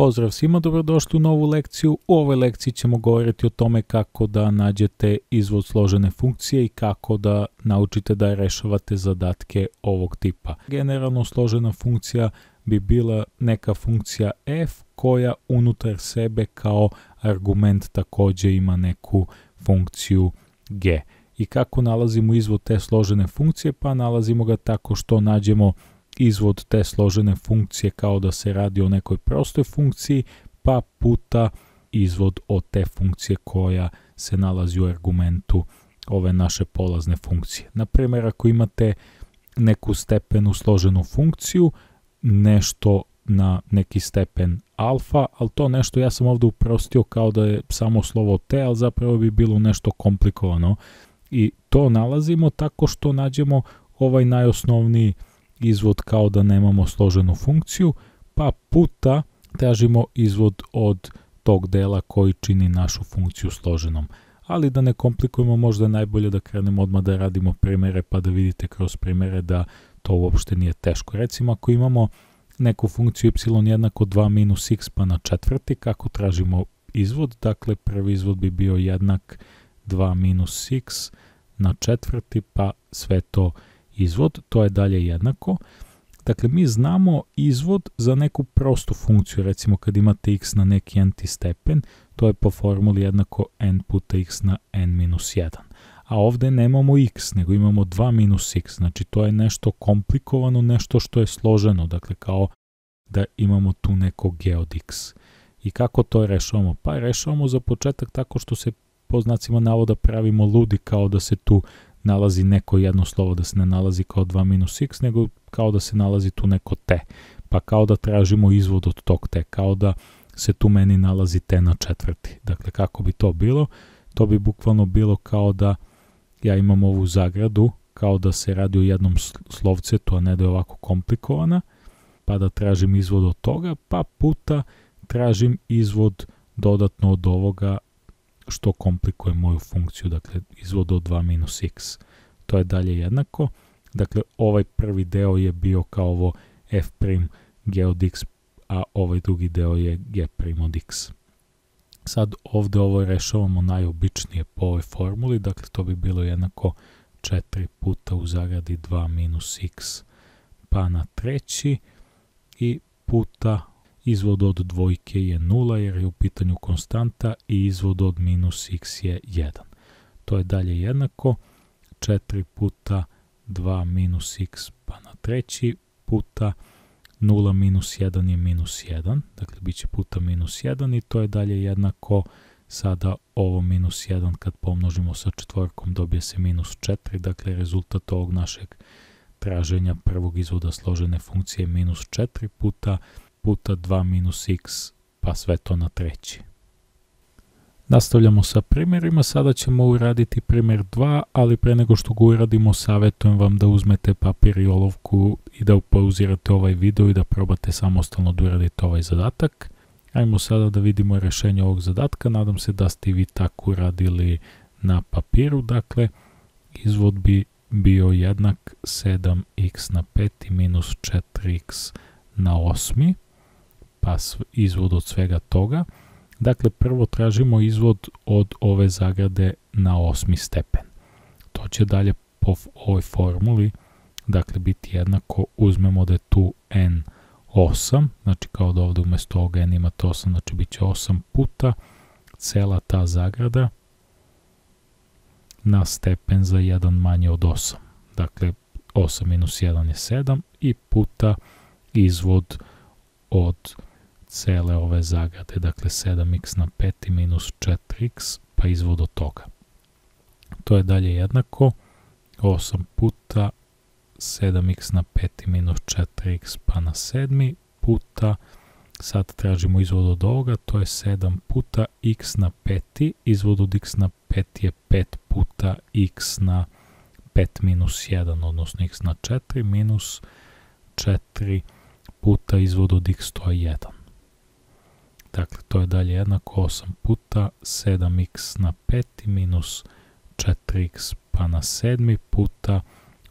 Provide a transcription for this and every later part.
Pozdrav svima, dobrodošli u novu lekciju. U ovoj lekciji ćemo govoriti o tome kako da nađete izvod složene funkcije i kako da naučite da rešavate zadatke ovog tipa. Generalno složena funkcija bi bila neka funkcija f koja unutar sebe kao argument takođe ima neku funkciju g. I kako nalazimo izvod te složene funkcije? Pa nalazimo ga tako što nađemo izvod te složene funkcije kao da se radi o nekoj prostoj funkciji, pa puta izvod od te funkcije koja se nalazi u argumentu ove naše polazne funkcije. Na primjer, ako imate neku stepenu složenu funkciju, nešto na neki stepen alfa, ali to nešto ja sam ovde uprostio kao da je samo slovo t, ali zapravo bi bilo nešto komplikovano. I to nalazimo tako što nađemo ovaj najosnovniji izvod kao da nemamo složenu funkciju, pa puta tražimo izvod od tog dela koji čini našu funkciju složenom. Ali da ne komplikujemo, možda je najbolje da krenemo odmah da radimo primere pa da vidite kroz primere da to uopšte nije teško. Recimo ako imamo neku funkciju y jednako 2 minus x pa na četvrti, kako tražimo izvod? Dakle, prvi izvod bi bio jednak 2 minus x na četvrti pa sve to izvod, to je dalje jednako. Dakle, mi znamo izvod za neku prostu funkciju, recimo kad imate x na neki nti stepen, to je po formuli jednako n puta x na n minus 1. A ovde nemamo x, nego imamo 2 minus x, znači to je nešto komplikovano, nešto što je složeno, dakle kao da imamo tu neko g od x. I kako to rešavamo? Pa rešavamo za početak tako što se po znacima navoda pravimo ludi kao da se tu nalazi neko jedno slovo, da se ne nalazi kao 2 minus x, nego kao da se nalazi tu neko t. Pa kao da tražimo izvod od tog t, kao da se tu meni nalazi t na četvrti. Dakle, kako bi to bilo? To bi bukvalno bilo kao da ja imam ovu zagradu, kao da se radi o jednom slovcetu, a ne da je ovako komplikovana, pa da tražim izvod od toga, pa puta tražim izvod dodatno od ovoga što komplikuje moju funkciju, dakle izvod od 2 minus x. To je dalje jednako. Dakle, ovaj prvi deo je bio kao ovo f' g od x, a ovaj drugi deo je g' od x. Sad ovde ovo rešavamo najobičnije po ovoj formuli, dakle to bi bilo jednako 4 puta u zagradi 2 minus x pa na treći i puta izvod od dvojke je 0 jer je u pitanju konstanta i izvod od minus x je 1. To je dalje jednako. 4 puta 2 minus x pa na treći puta 0 minus 1 je minus 1, dakle bit će puta minus 1 i to je dalje jednako. Sada ovo minus 1 kad pomnožimo sa četvorkom dobije se minus 4, dakle rezultat ovog našeg traženja prvog izvoda složene funkcije minus 4 puta puta 2 minus x, pa sve to na treći. Nastavljamo sa primjerima, sada ćemo uraditi primjer 2, ali pre nego što ga uradimo savjetujem vam da uzmete papir i olovku i da pauzirate ovaj video i da probate samostalno da uradite ovaj zadatak. Ajmo sada da vidimo rešenje ovog zadatka, nadam se da ste vi tako uradili na papiru, dakle izvod bi bio jednak 7x na 5 minus 4x na 8 pa izvod od svega toga. Dakle, prvo tražimo izvod od ove zagrade na osmi stepen. To će dalje po ovoj formuli dakle biti jednako, uzmemo da je tu n 8, znači kao da ovde umesto ovoga n imate 8, znači bit će 8 puta cela ta zagrada na stepen za 1 manje od 8. Dakle, 8 minus 1 je 7 i puta izvod od cele ove zagrade, dakle 7x na 5 minus 4x, pa izvod od toga. To je dalje jednako 8 puta 7x na 5 minus 4x pa na 7 puta, sad tražimo izvod od ovoga, to je 7 puta x na 5, izvod od x na 5 je 5 puta x na 5 minus 1, odnosno x na 4 minus 4 puta izvod od x, to je 1. Dakle, to je dalje jednako 8 puta 7x na 5 minus 4x pa na 7 puta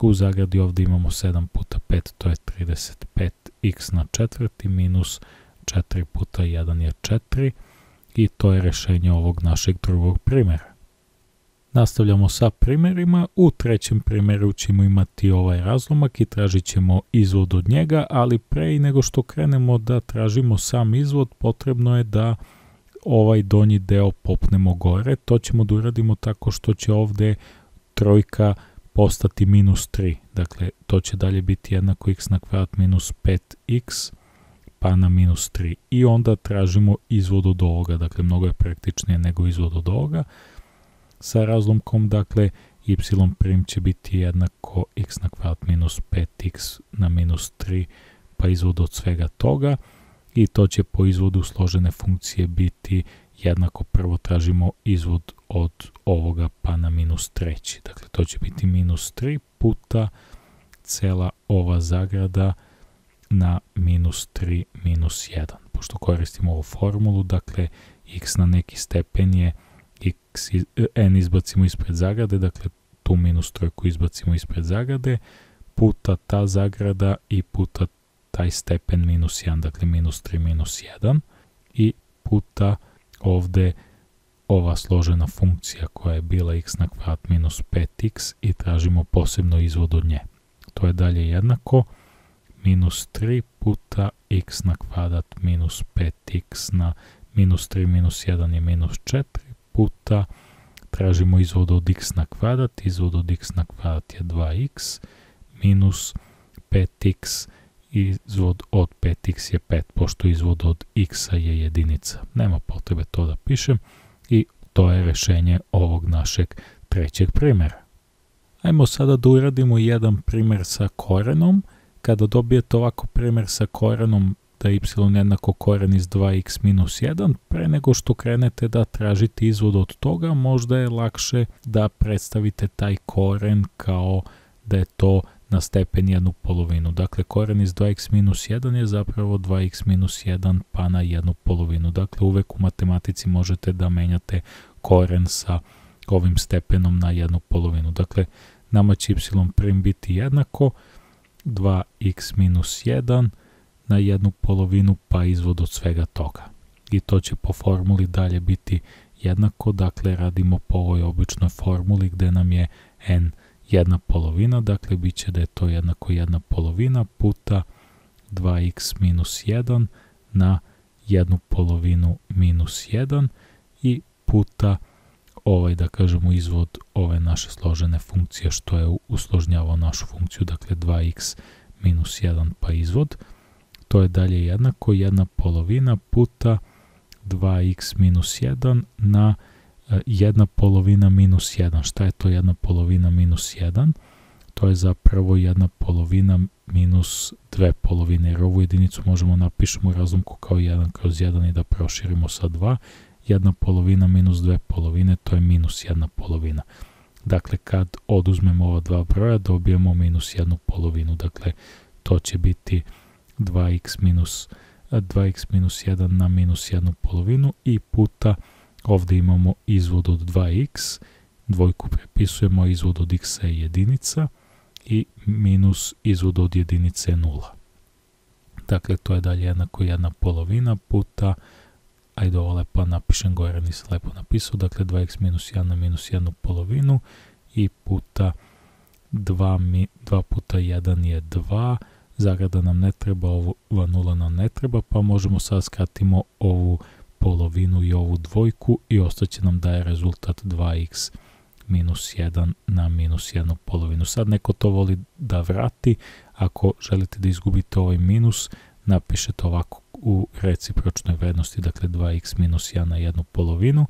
u zagradi ovde imamo 7 puta 5, to je 35x na četvrti minus 4 puta 1 je 4 i to je rešenje ovog našeg drugog primjera. Nastavljamo sa primjerima. U trećem primjeru ćemo imati ovaj razlomak i tražit ćemo izvod od njega, ali pre nego što krenemo da tražimo sam izvod, potrebno je da ovaj donji deo popnemo gore. To ćemo da uradimo tako što će ovde trojka postati minus 3. Dakle, to će dalje biti jednako x na kvadrat minus 5x pa na minus 3. I onda tražimo izvod od ovoga. Dakle, mnogo je praktičnije nego izvod od ovoga. Sa razlomkom, dakle, y prim će biti jednako x na kvadrat minus 5x na minus 3 pa izvod od svega toga i to će po izvodu složene funkcije biti jednako prvo tražimo izvod od ovoga pa na minus treći. Dakle, to će biti minus 3 puta cela ova zagrada na minus 3 minus 1. Pošto koristimo ovu formulu, dakle, x na neki stepen je x, n izbacimo ispred zagrade, dakle, tu minus trojku izbacimo ispred zagrade, puta ta zagrada i puta taj stepen minus 1, dakle minus 3 minus 1 i puta ovde ova složena funkcija koja je bila x na kvadrat minus 5x i tražimo posebno izvod od nje. To je dalje jednako minus 3 puta x na kvadrat minus 5x na minus 3 minus 1 je minus 4 puta tražimo izvod od x na kvadrat, izvod od x na kvadrat je 2x minus 5x izvod od 5x je 5, pošto izvod od x je jedinica. Nema potrebe to da pišem i to je rešenje ovog našeg trećeg primjera. Ajmo sada da uradimo jedan primjer sa korenom. Kada dobijete ovako primjer sa korenom da y jednako koren iz 2x minus 1, pre nego što krenete da tražite izvod od toga, možda je lakše da predstavite taj koren kao da je to na stepen jednu polovinu. Dakle, koren iz 2x minus 1 je zapravo 2x minus 1 pa na jednu polovinu. Dakle, uvek u matematici možete da menjate koren sa ovim stepenom na jednu polovinu. Dakle, nama će y prim biti jednako 2x minus 1 na jednu polovinu pa izvod od svega toga. I to će po formuli dalje biti jednako, dakle radimo po ovoj običnoj formuli gde nam je n jedna polovina, dakle bit će da je to jednako jedna polovina puta 2x minus 1 na jednu polovinu minus 1 i puta ovaj, da kažemo, izvod ove naše složene funkcije što je usložnjavao našu funkciju, dakle 2x minus 1 pa izvod. To je dalje jednako jedna polovina puta 2x minus 1 na jedna polovina minus 1. Šta je to jedna polovina minus 1? To je zapravo jedna polovina minus dve polovine, jer ovu jedinicu možemo napišemo u razlomku kao 1 kroz 1 i da proširimo sa 2. Jedna polovina minus dve polovine, to je minus jedna polovina. Dakle, kad oduzmemo ova dva broja, dobijemo minus jednu polovinu. Dakle, to će biti 2x minus, 2x minus 1 na minus jednu polovinu i puta Ovde imamo izvod od 2x, dvojku prepisujemo, izvod od x je jedinica i minus izvod od jedinice je nula. Dakle, to je dalje jednako jedna polovina puta, ajde ovo lepo napišem gore, nisam lepo napisao, dakle 2x minus 1 na minus jednu polovinu i puta 2, 2 puta 1 je 2, zagrada nam ne treba, ova nula nam ne treba, pa možemo sad skratimo ovu polovinu i ovu dvojku i ostaće nam da je rezultat 2x minus 1 na minus 1 polovinu. Sad neko to voli da vrati, ako želite da izgubite ovaj minus, napišete ovako u recipročnoj vrednosti, dakle 2x minus 1 na jednu polovinu,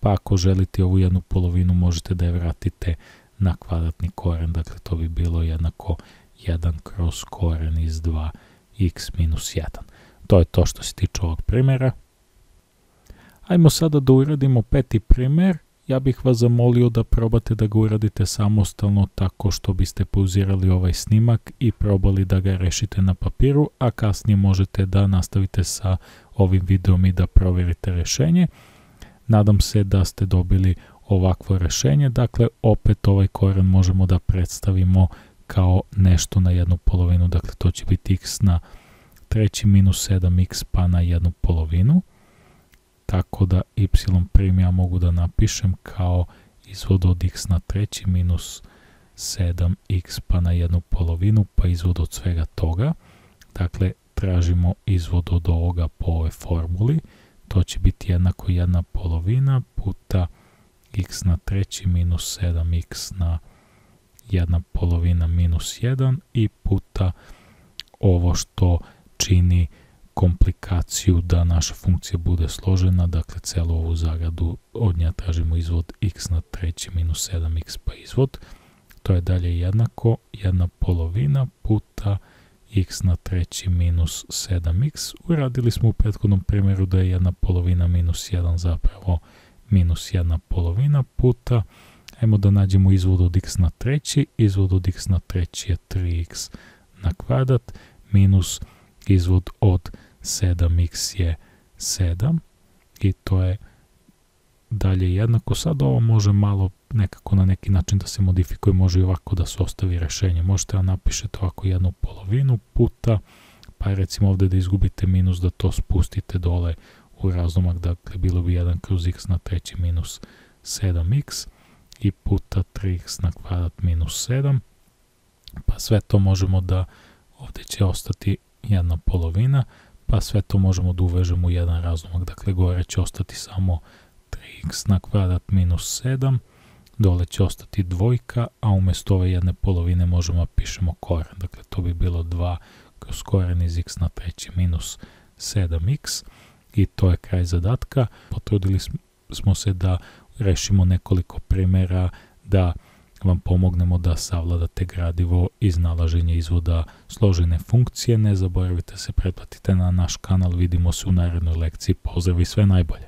pa ako želite ovu jednu polovinu možete da je vratite na kvadratni koren, dakle to bi bilo jednako 1 kroz koren iz 2x minus 1. To je to što se tiče ovog primjera. Ajmo sada da uradimo peti primer. Ja bih vas zamolio da probate da ga uradite samostalno tako što biste pauzirali ovaj snimak i probali da ga rešite na papiru, a kasnije možete da nastavite sa ovim videom i da proverite rešenje. Nadam se da ste dobili ovakvo rešenje, dakle opet ovaj koren možemo da predstavimo kao nešto na jednu polovinu, dakle to će biti x na treći minus 7x pa na jednu polovinu. Tako da y prim ja mogu da napišem kao izvod od x na treći minus 7x pa na jednu polovinu pa izvod od svega toga. Dakle, tražimo izvod od ovoga po ovoj formuli. To će biti jednako jedna polovina puta x na treći minus 7x na jedna polovina minus 1 i puta ovo što čini komplikaciju da naša funkcija bude složena, dakle celu ovu zagradu od nja tražimo izvod x na treći minus 7x pa izvod. To je dalje jednako jedna polovina puta x na treći minus 7x. Uradili smo u prethodnom primjeru da je jedna polovina minus 1 zapravo minus jedna polovina puta Ajmo da nađemo izvod od x na treći. Izvod od x na treći je 3x na kvadrat minus izvod od 7x je 7 i to je dalje jednako. Sad ovo može malo nekako na neki način da se modifikuje, može i ovako da se ostavi rešenje. Možete da napišete ovako jednu polovinu puta, pa recimo ovde da izgubite minus, da to spustite dole u razlomak, dakle bilo bi 1 kroz x na treći minus 7x i puta 3x na kvadrat minus 7, pa sve to možemo da, ovde će ostati jedna polovina, pa sve to možemo da uvežemo u jedan razlomak, dakle gore će ostati samo 3x na kvadrat minus 7, dole će ostati dvojka, a umjesto ove jedne polovine možemo da pišemo koren, dakle to bi bilo 2 kroz koren iz x na treći minus 7x i to je kraj zadatka. Potrudili smo se da rešimo nekoliko primjera da vam pomognemo da savladate gradivo iz nalaženja izvoda složene funkcije. Ne zaboravite se pretplatite na naš kanal, vidimo se u narednoj lekciji. Pozdrav i sve najbolje!